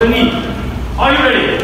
Are you ready?